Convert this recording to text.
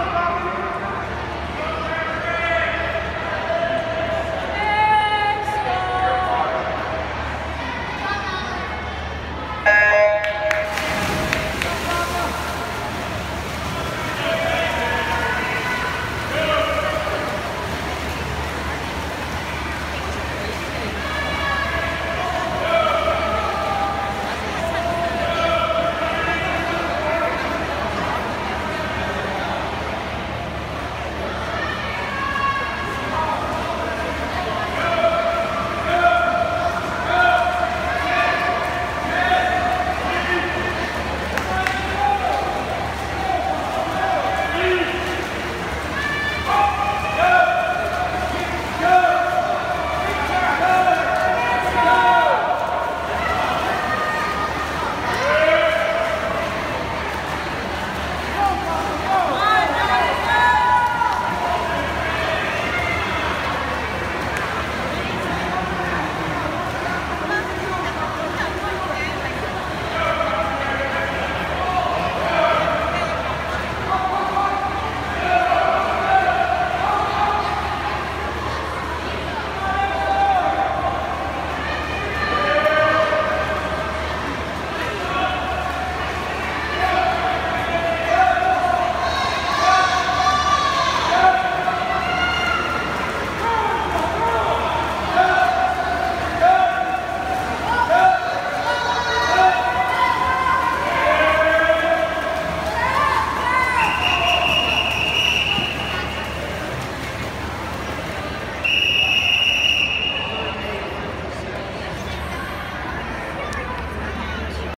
go, go!